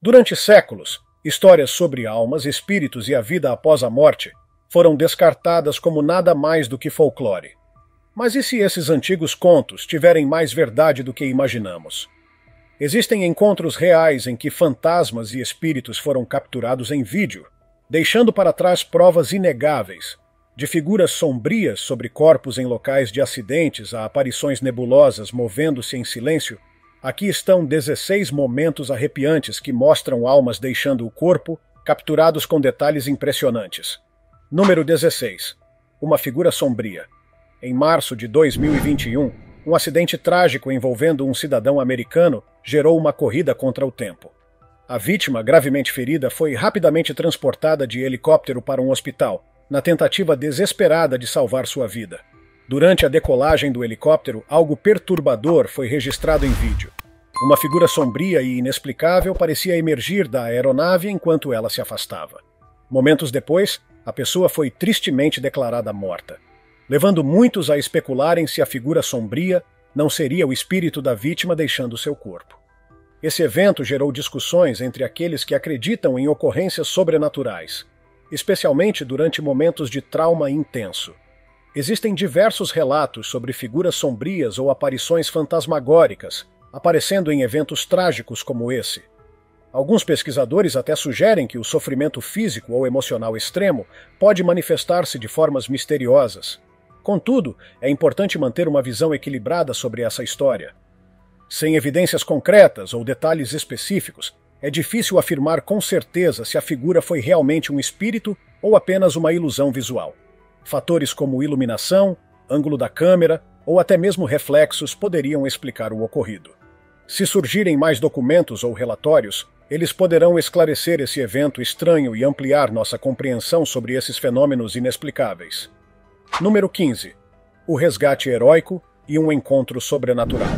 Durante séculos, histórias sobre almas, espíritos e a vida após a morte foram descartadas como nada mais do que folclore. Mas e se esses antigos contos tiverem mais verdade do que imaginamos? Existem encontros reais em que fantasmas e espíritos foram capturados em vídeo, deixando para trás provas inegáveis de figuras sombrias sobre corpos em locais de acidentes a aparições nebulosas movendo-se em silêncio. Aqui estão 16 momentos arrepiantes que mostram almas deixando o corpo, capturados com detalhes impressionantes. Número 16. Uma figura sombria. Em março de 2021, um acidente trágico envolvendo um cidadão americano gerou uma corrida contra o tempo. A vítima, gravemente ferida, foi rapidamente transportada de helicóptero para um hospital, na tentativa desesperada de salvar sua vida. Durante a decolagem do helicóptero, algo perturbador foi registrado em vídeo. Uma figura sombria e inexplicável parecia emergir da aeronave enquanto ela se afastava. Momentos depois, a pessoa foi tristemente declarada morta levando muitos a especularem se a figura sombria não seria o espírito da vítima deixando seu corpo. Esse evento gerou discussões entre aqueles que acreditam em ocorrências sobrenaturais, especialmente durante momentos de trauma intenso. Existem diversos relatos sobre figuras sombrias ou aparições fantasmagóricas aparecendo em eventos trágicos como esse. Alguns pesquisadores até sugerem que o sofrimento físico ou emocional extremo pode manifestar-se de formas misteriosas, Contudo, é importante manter uma visão equilibrada sobre essa história. Sem evidências concretas ou detalhes específicos, é difícil afirmar com certeza se a figura foi realmente um espírito ou apenas uma ilusão visual. Fatores como iluminação, ângulo da câmera ou até mesmo reflexos poderiam explicar o ocorrido. Se surgirem mais documentos ou relatórios, eles poderão esclarecer esse evento estranho e ampliar nossa compreensão sobre esses fenômenos inexplicáveis. Número 15. O resgate heróico e um encontro sobrenatural.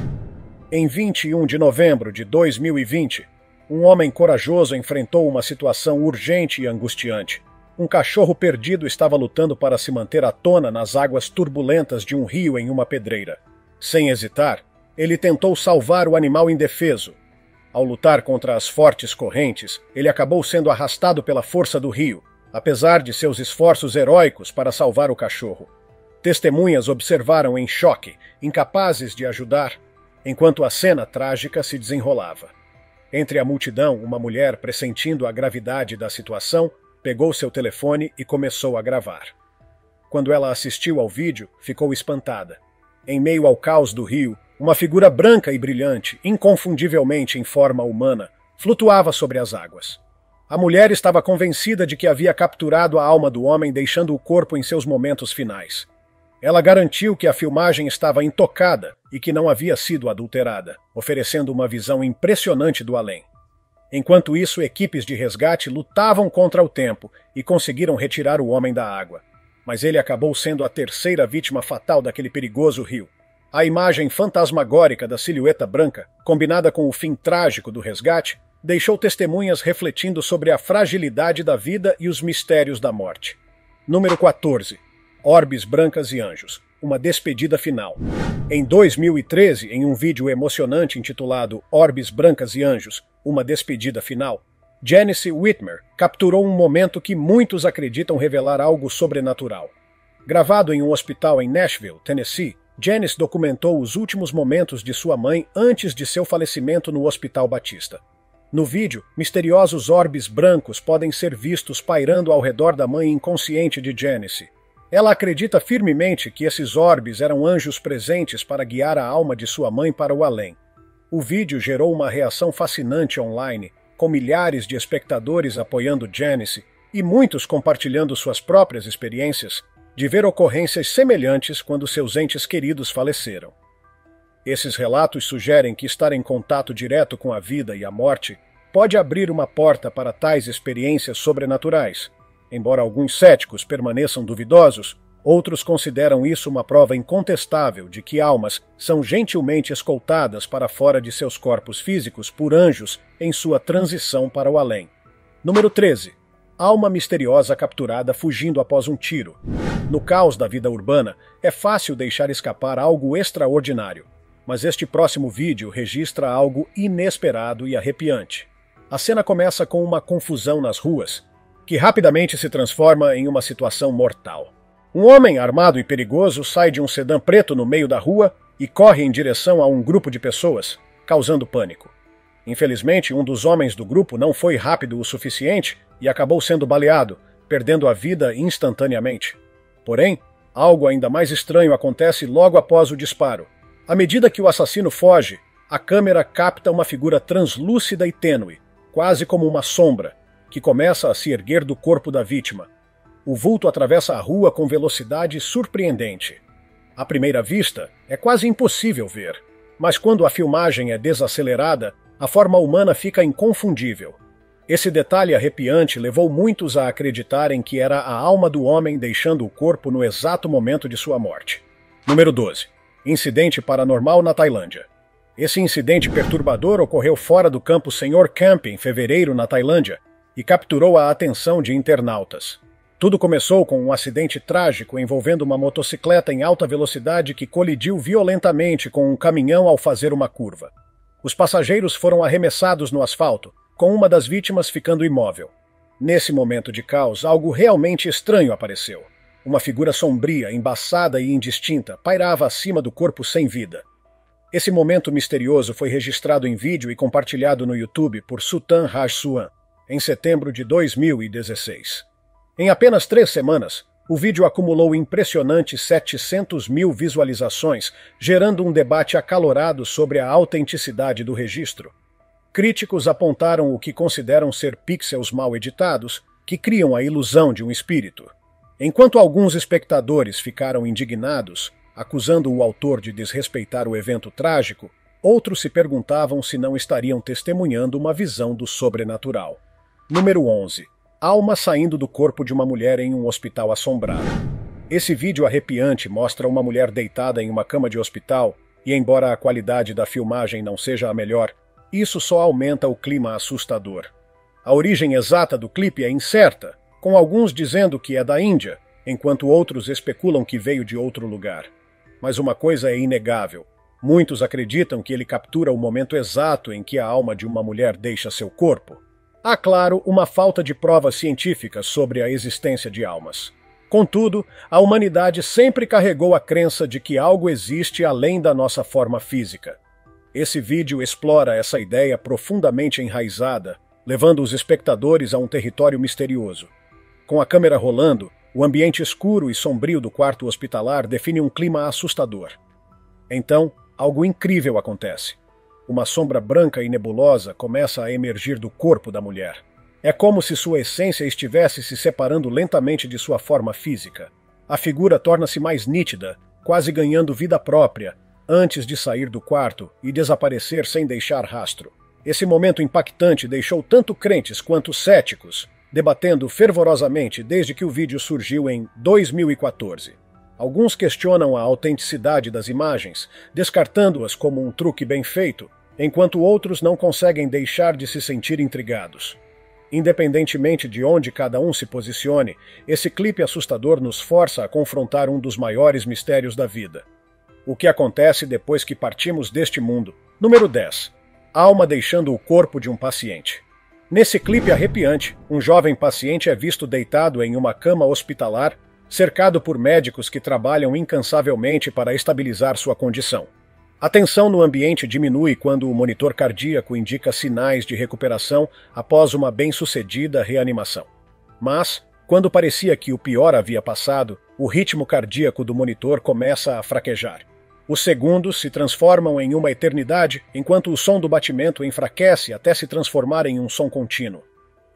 Em 21 de novembro de 2020, um homem corajoso enfrentou uma situação urgente e angustiante. Um cachorro perdido estava lutando para se manter à tona nas águas turbulentas de um rio em uma pedreira. Sem hesitar, ele tentou salvar o animal indefeso. Ao lutar contra as fortes correntes, ele acabou sendo arrastado pela força do rio, apesar de seus esforços heróicos para salvar o cachorro. Testemunhas observaram em choque, incapazes de ajudar, enquanto a cena trágica se desenrolava. Entre a multidão, uma mulher, pressentindo a gravidade da situação, pegou seu telefone e começou a gravar. Quando ela assistiu ao vídeo, ficou espantada. Em meio ao caos do rio, uma figura branca e brilhante, inconfundivelmente em forma humana, flutuava sobre as águas. A mulher estava convencida de que havia capturado a alma do homem, deixando o corpo em seus momentos finais. Ela garantiu que a filmagem estava intocada e que não havia sido adulterada, oferecendo uma visão impressionante do além. Enquanto isso, equipes de resgate lutavam contra o tempo e conseguiram retirar o homem da água. Mas ele acabou sendo a terceira vítima fatal daquele perigoso rio. A imagem fantasmagórica da silhueta branca, combinada com o fim trágico do resgate, deixou testemunhas refletindo sobre a fragilidade da vida e os mistérios da morte. Número 14. Orbes Brancas e Anjos. Uma despedida final. Em 2013, em um vídeo emocionante intitulado Orbes Brancas e Anjos, uma despedida final, Janice Whitmer capturou um momento que muitos acreditam revelar algo sobrenatural. Gravado em um hospital em Nashville, Tennessee, Janice documentou os últimos momentos de sua mãe antes de seu falecimento no Hospital Batista. No vídeo, misteriosos orbes brancos podem ser vistos pairando ao redor da mãe inconsciente de Janice. Ela acredita firmemente que esses orbes eram anjos presentes para guiar a alma de sua mãe para o além. O vídeo gerou uma reação fascinante online, com milhares de espectadores apoiando Janice e muitos compartilhando suas próprias experiências de ver ocorrências semelhantes quando seus entes queridos faleceram. Esses relatos sugerem que estar em contato direto com a vida e a morte pode abrir uma porta para tais experiências sobrenaturais. Embora alguns céticos permaneçam duvidosos, outros consideram isso uma prova incontestável de que almas são gentilmente escoltadas para fora de seus corpos físicos por anjos em sua transição para o além. Número 13. Alma misteriosa capturada fugindo após um tiro. No caos da vida urbana, é fácil deixar escapar algo extraordinário mas este próximo vídeo registra algo inesperado e arrepiante. a cena começa com uma confusão nas ruas, que rapidamente se transforma em uma situação mortal. Um homem armado e perigoso sai de um sedã preto no meio da rua e corre em direção a um grupo de pessoas, causando pânico. Infelizmente, um dos homens do grupo não foi rápido o suficiente e acabou sendo baleado, perdendo a vida instantaneamente. Porém, algo ainda mais estranho acontece logo após o disparo. À medida que o assassino foge, a câmera capta uma figura translúcida e tênue, quase como uma sombra, que começa a se erguer do corpo da vítima. O vulto atravessa a rua com velocidade surpreendente. À primeira vista, é quase impossível ver, mas quando a filmagem é desacelerada, a forma humana fica inconfundível. Esse detalhe arrepiante levou muitos a acreditarem que era a alma do homem deixando o corpo no exato momento de sua morte. Número 12. Incidente paranormal na Tailândia. Esse incidente perturbador ocorreu fora do campo Senhor Camp em fevereiro na Tailândia e capturou a atenção de internautas. Tudo começou com um acidente trágico envolvendo uma motocicleta em alta velocidade que colidiu violentamente com um caminhão ao fazer uma curva. Os passageiros foram arremessados no asfalto, com uma das vítimas ficando imóvel. Nesse momento de caos, algo realmente estranho apareceu. Uma figura sombria, embaçada e indistinta pairava acima do corpo sem vida. Esse momento misterioso foi registrado em vídeo e compartilhado no YouTube por Sultan Rajsuan, em setembro de 2016. Em apenas três semanas, o vídeo acumulou impressionantes 700 mil visualizações, gerando um debate acalorado sobre a autenticidade do registro. Críticos apontaram o que consideram ser pixels mal editados, que criam a ilusão de um espírito. Enquanto alguns espectadores ficaram indignados, acusando o autor de desrespeitar o evento trágico, outros se perguntavam se não estariam testemunhando uma visão do sobrenatural. Número 11 alma saindo do corpo de uma mulher em um hospital assombrado. Esse vídeo arrepiante mostra uma mulher deitada em uma cama de hospital, e embora a qualidade da filmagem não seja a melhor, isso só aumenta o clima assustador. A origem exata do clipe é incerta, com alguns dizendo que é da Índia, enquanto outros especulam que veio de outro lugar. Mas uma coisa é inegável: muitos acreditam que ele captura o momento exato em que a alma de uma mulher deixa seu corpo. Há, claro, uma falta de provas científicas sobre a existência de almas. Contudo, a humanidade sempre carregou a crença de que algo existe além da nossa forma física. Esse vídeo explora essa ideia profundamente enraizada, levando os espectadores a um território misterioso. Com a câmera rolando, o ambiente escuro e sombrio do quarto hospitalar define um clima assustador. Então, algo incrível acontece. Uma sombra branca e nebulosa começa a emergir do corpo da mulher. É como se sua essência estivesse se separando lentamente de sua forma física. A figura torna-se mais nítida, quase ganhando vida própria, antes de sair do quarto e desaparecer sem deixar rastro. Esse momento impactante deixou tanto crentes quanto céticos debatendo fervorosamente desde que o vídeo surgiu em 2014. Alguns questionam a autenticidade das imagens, descartando-as como um truque bem feito, enquanto outros não conseguem deixar de se sentir intrigados. Independentemente de onde cada um se posicione, esse clipe assustador nos força a confrontar um dos maiores mistérios da vida. O que acontece depois que partimos deste mundo? Número 10. Alma deixando o corpo de um paciente. Nesse clipe arrepiante, um jovem paciente é visto deitado em uma cama hospitalar, cercado por médicos que trabalham incansavelmente para estabilizar sua condição. A tensão no ambiente diminui quando o monitor cardíaco indica sinais de recuperação após uma bem-sucedida reanimação. Mas, quando parecia que o pior havia passado, o ritmo cardíaco do monitor começa a fraquejar. Os segundos se transformam em uma eternidade, enquanto o som do batimento enfraquece até se transformar em um som contínuo.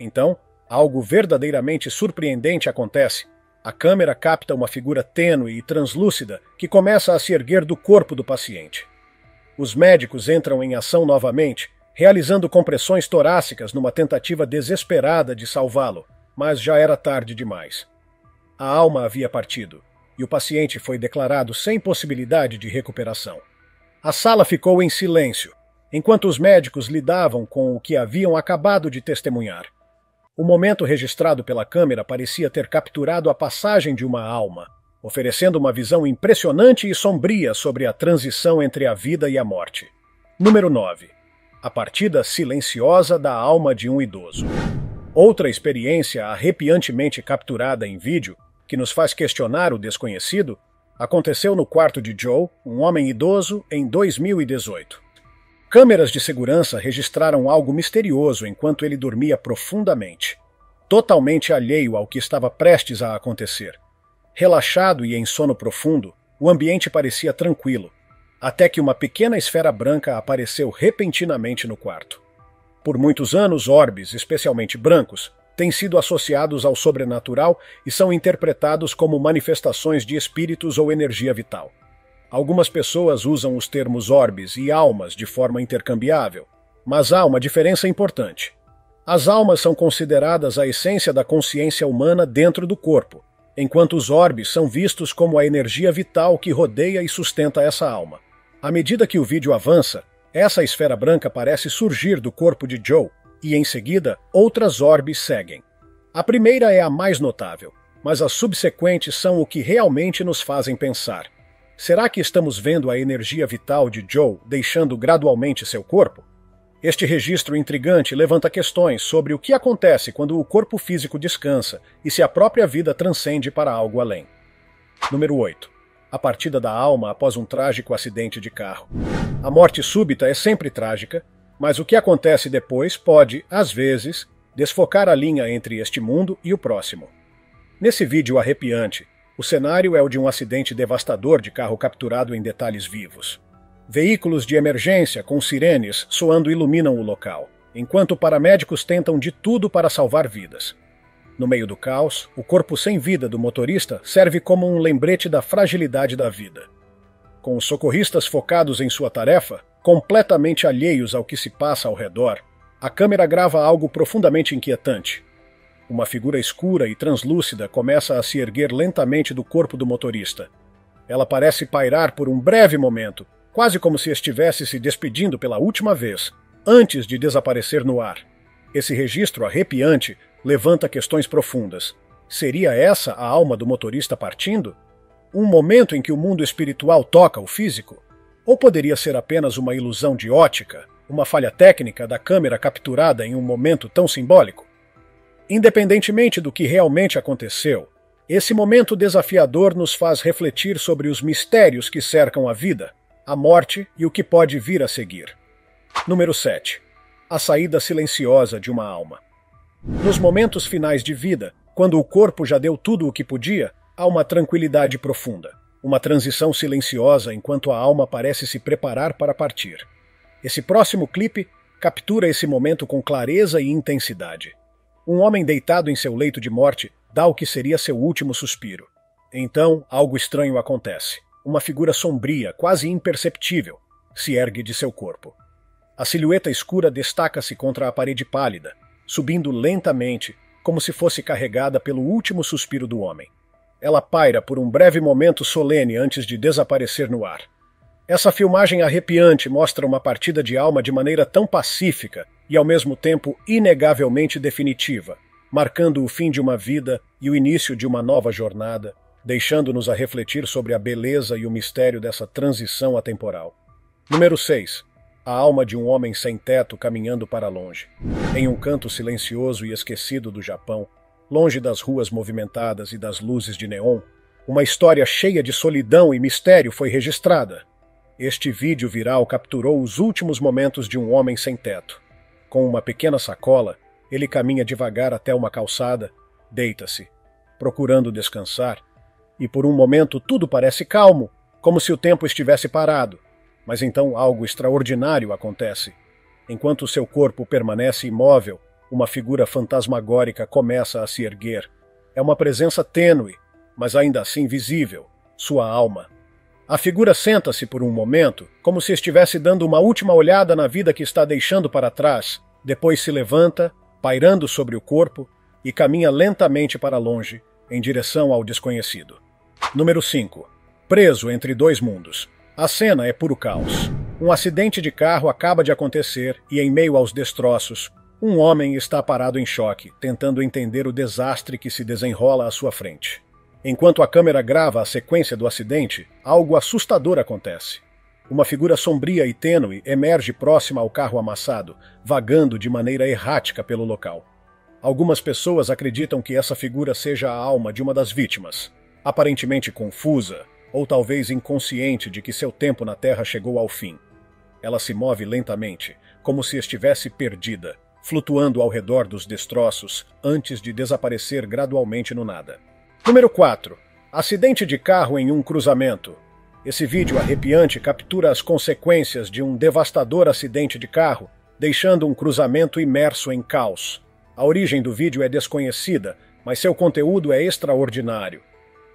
Então, algo verdadeiramente surpreendente acontece. A câmera capta uma figura tênue e translúcida que começa a se erguer do corpo do paciente. Os médicos entram em ação novamente, realizando compressões torácicas numa tentativa desesperada de salvá-lo, mas já era tarde demais. A alma havia partido e o paciente foi declarado sem possibilidade de recuperação. A sala ficou em silêncio, enquanto os médicos lidavam com o que haviam acabado de testemunhar. O momento registrado pela câmera parecia ter capturado a passagem de uma alma, oferecendo uma visão impressionante e sombria sobre a transição entre a vida e a morte. Número 9. A partida silenciosa da alma de um idoso. Outra experiência arrepiantemente capturada em vídeo, que nos faz questionar o desconhecido, aconteceu no quarto de Joe, um homem idoso, em 2018. Câmeras de segurança registraram algo misterioso enquanto ele dormia profundamente, totalmente alheio ao que estava prestes a acontecer. Relaxado e em sono profundo, o ambiente parecia tranquilo, até que uma pequena esfera branca apareceu repentinamente no quarto. Por muitos anos, orbes, especialmente brancos, têm sido associados ao sobrenatural e são interpretados como manifestações de espíritos ou energia vital. Algumas pessoas usam os termos orbes e almas de forma intercambiável, mas há uma diferença importante. As almas são consideradas a essência da consciência humana dentro do corpo, enquanto os orbes são vistos como a energia vital que rodeia e sustenta essa alma. À medida que o vídeo avança, essa esfera branca parece surgir do corpo de Joe, e em seguida outras orbes seguem. A primeira é a mais notável, mas as subsequentes são o que realmente nos fazem pensar. Será que estamos vendo a energia vital de Joe deixando gradualmente seu corpo? Este registro intrigante levanta questões sobre o que acontece quando o corpo físico descansa e se a própria vida transcende para algo além. Número 8 a partida da alma após um trágico acidente de carro. A morte súbita é sempre trágica, mas o que acontece depois pode, às vezes, desfocar a linha entre este mundo e o próximo. Nesse vídeo arrepiante, o cenário é o de um acidente devastador de carro capturado em detalhes vivos. Veículos de emergência com sirenes soando iluminam o local, enquanto paramédicos tentam de tudo para salvar vidas. No meio do caos, o corpo sem vida do motorista serve como um lembrete da fragilidade da vida. Com os socorristas focados em sua tarefa, completamente alheios ao que se passa ao redor, a câmera grava algo profundamente inquietante. Uma figura escura e translúcida começa a se erguer lentamente do corpo do motorista. Ela parece pairar por um breve momento, quase como se estivesse se despedindo pela última vez, antes de desaparecer no ar. Esse registro arrepiante levanta questões profundas. Seria essa a alma do motorista partindo? Um momento em que o mundo espiritual toca o físico? Ou poderia ser apenas uma ilusão de ótica, uma falha técnica da câmera capturada em um momento tão simbólico? Independentemente do que realmente aconteceu, esse momento desafiador nos faz refletir sobre os mistérios que cercam a vida, a morte e o que pode vir a seguir. Número 7. A saída silenciosa de uma alma. Nos momentos finais de vida, quando o corpo já deu tudo o que podia, há uma tranquilidade profunda, uma transição silenciosa enquanto a alma parece se preparar para partir. Esse próximo clipe captura esse momento com clareza e intensidade. Um homem deitado em seu leito de morte dá o que seria seu último suspiro. Então, algo estranho acontece. Uma figura sombria, quase imperceptível, se ergue de seu corpo. A silhueta escura destaca-se contra a parede pálida, subindo lentamente, como se fosse carregada pelo último suspiro do homem. Ela paira por um breve momento solene antes de desaparecer no ar. Essa filmagem arrepiante mostra uma partida de alma de maneira tão pacífica e ao mesmo tempo inegavelmente definitiva, marcando o fim de uma vida e o início de uma nova jornada, deixando-nos a refletir sobre a beleza e o mistério dessa transição atemporal. Número 6 a alma de um homem sem teto caminhando para longe. Em um canto silencioso e esquecido do Japão, longe das ruas movimentadas e das luzes de neon, uma história cheia de solidão e mistério foi registrada. Este vídeo viral capturou os últimos momentos de um homem sem teto. Com uma pequena sacola, ele caminha devagar até uma calçada, deita-se, procurando descansar, e por um momento tudo parece calmo, como se o tempo estivesse parado. Mas então algo extraordinário acontece. Enquanto seu corpo permanece imóvel, uma figura fantasmagórica começa a se erguer. É uma presença tênue, mas ainda assim visível, sua alma. A figura senta-se por um momento, como se estivesse dando uma última olhada na vida que está deixando para trás, depois se levanta, pairando sobre o corpo, e caminha lentamente para longe, em direção ao desconhecido. Número 5. Preso entre dois mundos. A cena é puro caos. Um acidente de carro acaba de acontecer e, em meio aos destroços, um homem está parado em choque, tentando entender o desastre que se desenrola à sua frente. Enquanto a câmera grava a sequência do acidente, algo assustador acontece. Uma figura sombria e tênue emerge próxima ao carro amassado, vagando de maneira errática pelo local. Algumas pessoas acreditam que essa figura seja a alma de uma das vítimas, aparentemente confusa ou talvez inconsciente de que seu tempo na Terra chegou ao fim. Ela se move lentamente, como se estivesse perdida, flutuando ao redor dos destroços antes de desaparecer gradualmente no nada. Número 4. Acidente de carro em um cruzamento. Esse vídeo arrepiante captura as consequências de um devastador acidente de carro, deixando um cruzamento imerso em caos. A origem do vídeo é desconhecida, mas seu conteúdo é extraordinário.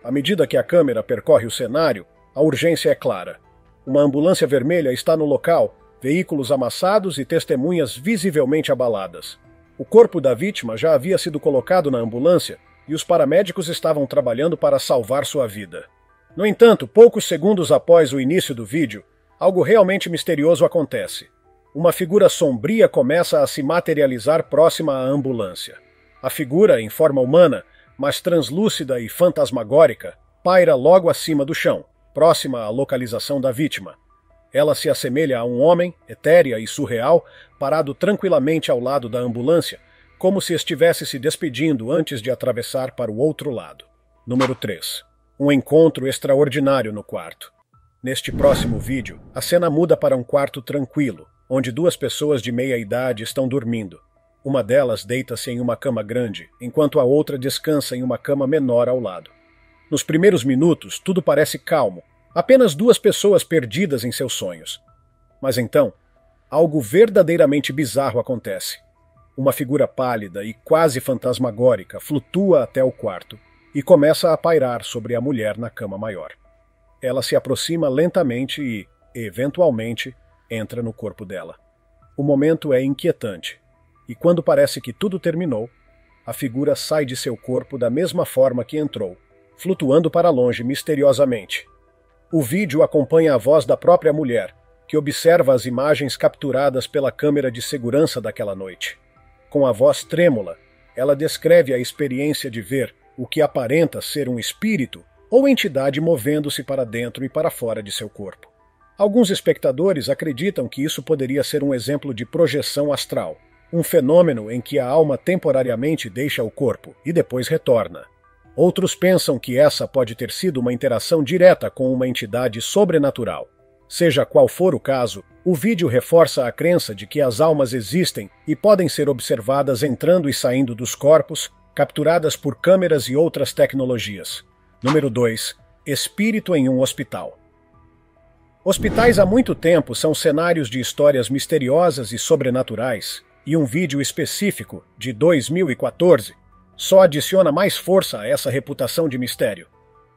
À medida que a câmera percorre o cenário, a urgência é clara. Uma ambulância vermelha está no local, veículos amassados e testemunhas visivelmente abaladas. O corpo da vítima já havia sido colocado na ambulância e os paramédicos estavam trabalhando para salvar sua vida. No entanto, poucos segundos após o início do vídeo, algo realmente misterioso acontece. Uma figura sombria começa a se materializar próxima à ambulância. A figura, em forma humana, mas translúcida e fantasmagórica, paira logo acima do chão, próxima à localização da vítima. Ela se assemelha a um homem, etérea e surreal, parado tranquilamente ao lado da ambulância, como se estivesse se despedindo antes de atravessar para o outro lado. Número 3. Um encontro extraordinário no quarto. Neste próximo vídeo, a cena muda para um quarto tranquilo, onde duas pessoas de meia idade estão dormindo. Uma delas deita-se em uma cama grande, enquanto a outra descansa em uma cama menor ao lado. Nos primeiros minutos, tudo parece calmo, apenas duas pessoas perdidas em seus sonhos. Mas então, algo verdadeiramente bizarro acontece. Uma figura pálida e quase fantasmagórica flutua até o quarto e começa a pairar sobre a mulher na cama maior. Ela se aproxima lentamente e, eventualmente, entra no corpo dela. O momento é inquietante, e quando parece que tudo terminou, a figura sai de seu corpo da mesma forma que entrou, flutuando para longe misteriosamente. O vídeo acompanha a voz da própria mulher, que observa as imagens capturadas pela câmera de segurança daquela noite. Com a voz trêmula, ela descreve a experiência de ver o que aparenta ser um espírito ou entidade movendo-se para dentro e para fora de seu corpo. Alguns espectadores acreditam que isso poderia ser um exemplo de projeção astral, um fenômeno em que a alma temporariamente deixa o corpo e depois retorna. Outros pensam que essa pode ter sido uma interação direta com uma entidade sobrenatural. Seja qual for o caso, o vídeo reforça a crença de que as almas existem e podem ser observadas entrando e saindo dos corpos capturadas por câmeras e outras tecnologias. Número 2. Espírito em um hospital. Hospitais há muito tempo são cenários de histórias misteriosas e sobrenaturais, e um vídeo específico, de 2014, só adiciona mais força a essa reputação de mistério.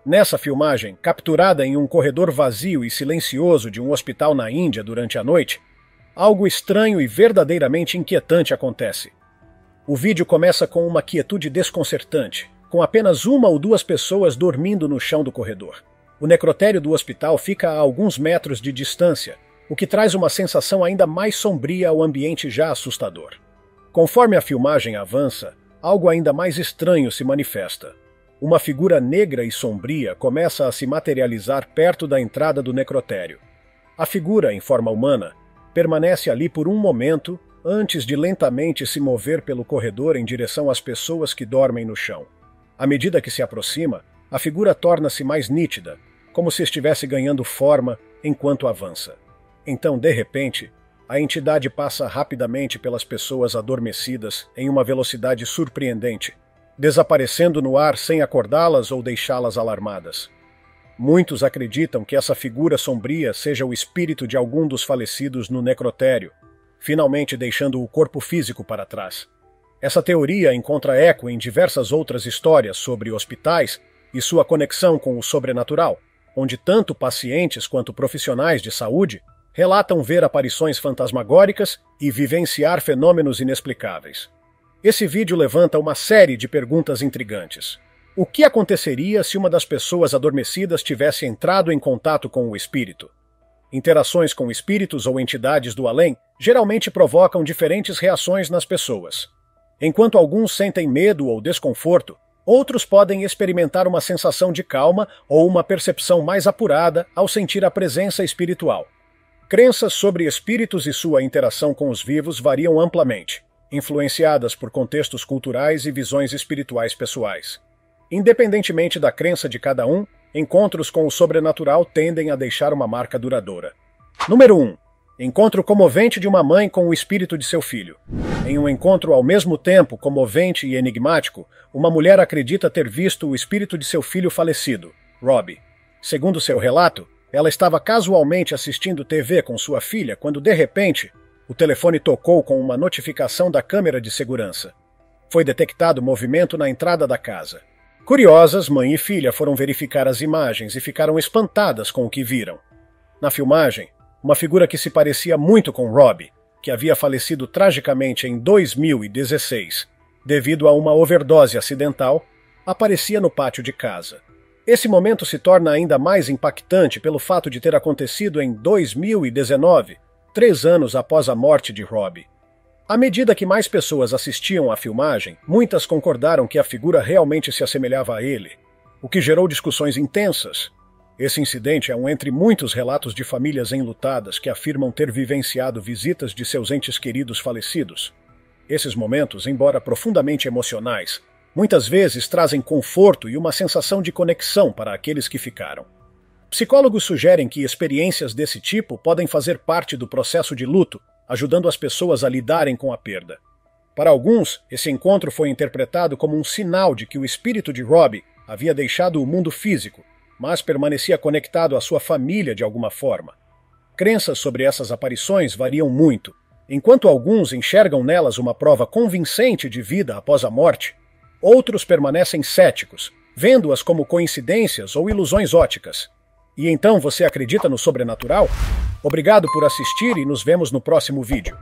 Nessa filmagem, capturada em um corredor vazio e silencioso de um hospital na Índia durante a noite, algo estranho e verdadeiramente inquietante acontece. O vídeo começa com uma quietude desconcertante, com apenas uma ou duas pessoas dormindo no chão do corredor. O necrotério do hospital fica a alguns metros de distância, o que traz uma sensação ainda mais sombria ao ambiente já assustador. Conforme a filmagem avança, algo ainda mais estranho se manifesta. Uma figura negra e sombria começa a se materializar perto da entrada do necrotério. A figura, em forma humana, permanece ali por um momento antes de lentamente se mover pelo corredor em direção às pessoas que dormem no chão. À medida que se aproxima, a figura torna-se mais nítida, como se estivesse ganhando forma enquanto avança. Então, de repente, a entidade passa rapidamente pelas pessoas adormecidas em uma velocidade surpreendente, desaparecendo no ar sem acordá-las ou deixá-las alarmadas. Muitos acreditam que essa figura sombria seja o espírito de algum dos falecidos no necrotério, finalmente deixando o corpo físico para trás. Essa teoria encontra eco em diversas outras histórias sobre hospitais e sua conexão com o sobrenatural, onde tanto pacientes quanto profissionais de saúde relatam ver aparições fantasmagóricas e vivenciar fenômenos inexplicáveis. Esse vídeo levanta uma série de perguntas intrigantes. O que aconteceria se uma das pessoas adormecidas tivesse entrado em contato com o espírito? Interações com espíritos ou entidades do além geralmente provocam diferentes reações nas pessoas. Enquanto alguns sentem medo ou desconforto, outros podem experimentar uma sensação de calma ou uma percepção mais apurada ao sentir a presença espiritual. Crenças sobre espíritos e sua interação com os vivos variam amplamente, influenciadas por contextos culturais e visões espirituais pessoais. Independentemente da crença de cada um, encontros com o sobrenatural tendem a deixar uma marca duradoura. Número 1. Encontro comovente de uma mãe com o espírito de seu filho. Em um encontro ao mesmo tempo comovente e enigmático, uma mulher acredita ter visto o espírito de seu filho falecido, Robbie. Segundo seu relato, ela estava casualmente assistindo TV com sua filha quando, de repente, o telefone tocou com uma notificação da câmera de segurança. Foi detectado movimento na entrada da casa. Curiosas, mãe e filha foram verificar as imagens e ficaram espantadas com o que viram. Na filmagem, uma figura que se parecia muito com Robbie, que havia falecido tragicamente em 2016 devido a uma overdose acidental, aparecia no pátio de casa. Esse momento se torna ainda mais impactante pelo fato de ter acontecido em 2019, três anos após a morte de Robbie. À medida que mais pessoas assistiam à filmagem, muitas concordaram que a figura realmente se assemelhava a ele, o que gerou discussões intensas. Esse incidente é um entre muitos relatos de famílias enlutadas que afirmam ter vivenciado visitas de seus entes queridos falecidos. Esses momentos, embora profundamente emocionais, muitas vezes trazem conforto e uma sensação de conexão para aqueles que ficaram. Psicólogos sugerem que experiências desse tipo podem fazer parte do processo de luto, ajudando as pessoas a lidarem com a perda. Para alguns, esse encontro foi interpretado como um sinal de que o espírito de Robbie havia deixado o mundo físico, mas permanecia conectado à sua família de alguma forma. Crenças sobre essas aparições variam muito. Enquanto alguns enxergam nelas uma prova convincente de vida após a morte, Outros permanecem céticos, vendo-as como coincidências ou ilusões óticas. E então você acredita no sobrenatural? Obrigado por assistir e nos vemos no próximo vídeo.